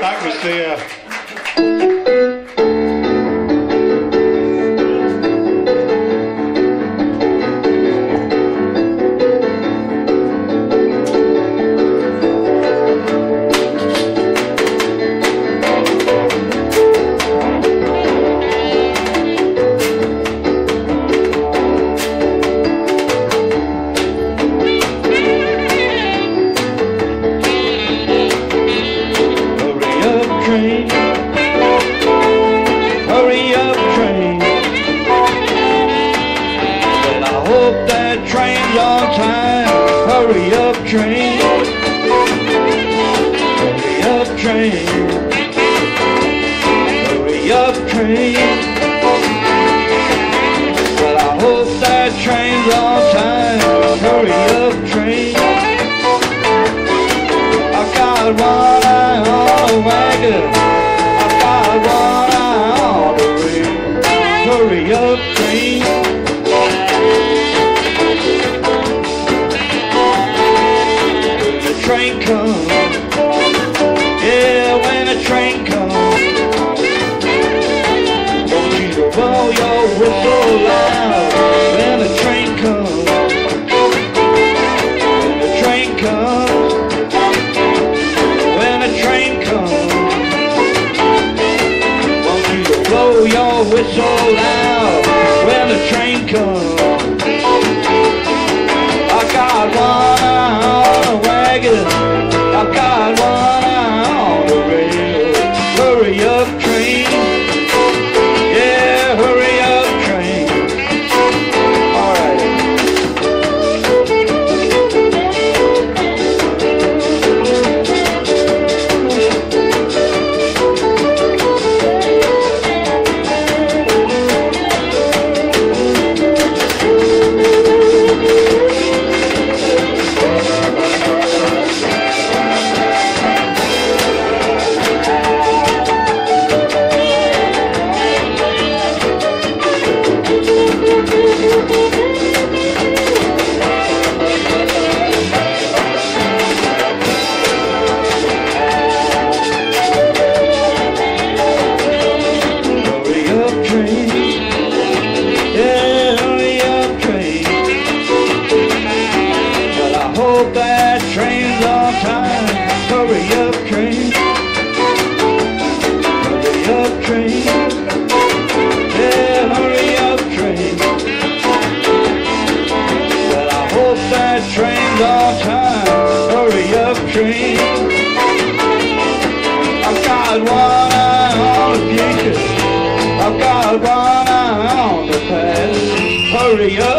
That was the. Uh, Hurry up, train. Hurry up, train. Hurry up, train. Well, I hope that train's on time. Hurry up, train. I got one eye on the wagon. I got one eye on the rail. Hurry up, train. Train comes, yeah, when the train comes, don't you blow your whistle loud when the train comes. When the train comes. When the train comes, won't you blow your whistle loud when the train comes? That train's on time. Hurry up, train. I've got one eye on the future. I've got one eye on the past. Hurry up.